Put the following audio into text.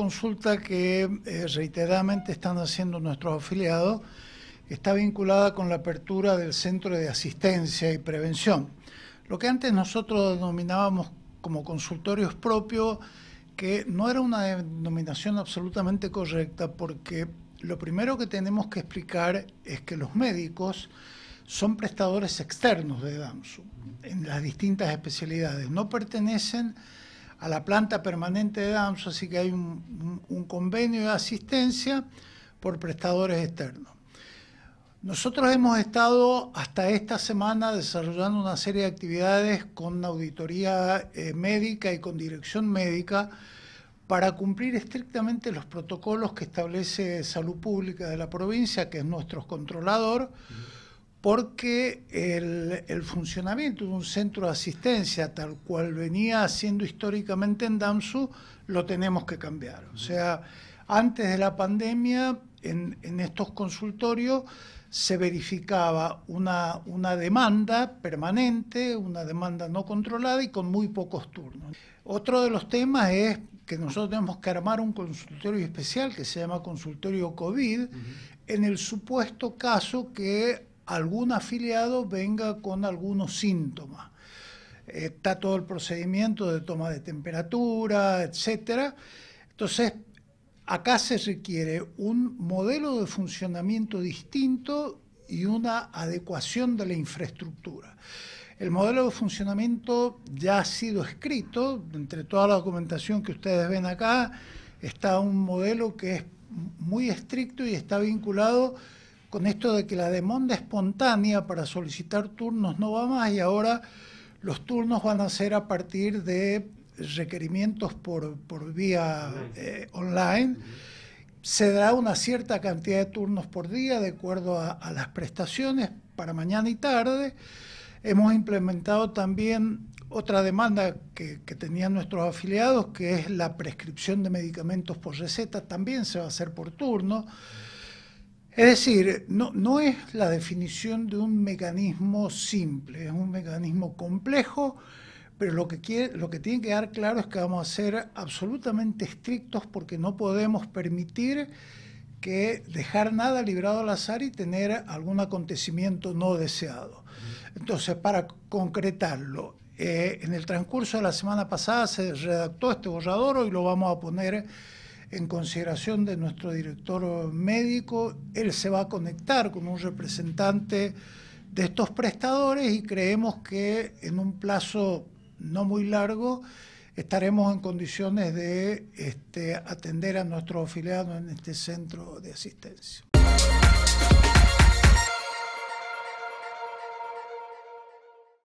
consulta que eh, reiteradamente están haciendo nuestros afiliados está vinculada con la apertura del Centro de Asistencia y Prevención. Lo que antes nosotros denominábamos como consultorios propios, que no era una denominación absolutamente correcta porque lo primero que tenemos que explicar es que los médicos son prestadores externos de DAMSU en las distintas especialidades, no pertenecen a la planta permanente de DAMSU, así que hay un, un convenio de asistencia por prestadores externos. Nosotros hemos estado hasta esta semana desarrollando una serie de actividades con auditoría eh, médica y con dirección médica para cumplir estrictamente los protocolos que establece Salud Pública de la provincia, que es nuestro controlador, porque el, el funcionamiento de un centro de asistencia tal cual venía siendo históricamente en DAMSU, lo tenemos que cambiar. O sea, antes de la pandemia, en, en estos consultorios, se verificaba una, una, demanda permanente, una demanda no controlada y con muy pocos turnos. Otro de los temas es que nosotros tenemos que armar un consultorio especial que se llama consultorio COVID, en el supuesto caso que algún afiliado venga con algunos síntomas. Está todo el procedimiento de toma de temperatura, etcétera. Entonces, Acá se requiere un modelo de funcionamiento distinto y una adecuación de la infraestructura. El modelo de funcionamiento ya ha sido escrito, entre toda la documentación que ustedes ven acá, está un modelo que es muy estricto y está vinculado con esto de que la demanda espontánea para solicitar turnos no va más y ahora los turnos van a ser a partir de requerimientos por, por vía eh, online, se da una cierta cantidad de turnos por día de acuerdo a, las prestaciones para mañana y tarde. Hemos implementado también otra demanda que, que, tenían nuestros afiliados, que es la prescripción de medicamentos por receta, también se va a hacer por turno. Es decir, no, no es la definición de un mecanismo simple, es un mecanismo complejo pero lo que, quiere, lo que tiene que dar claro es que vamos a ser absolutamente estrictos porque no podemos permitir que dejar nada librado al azar y tener algún acontecimiento no deseado. Entonces, para concretarlo, eh, en el transcurso de la semana pasada se redactó este borrador, hoy lo vamos a poner en consideración de nuestro director médico. Él se va a conectar con un representante de estos prestadores y creemos que en un plazo no muy largo, estaremos en condiciones de este, atender a nuestros afiliados en este centro de asistencia.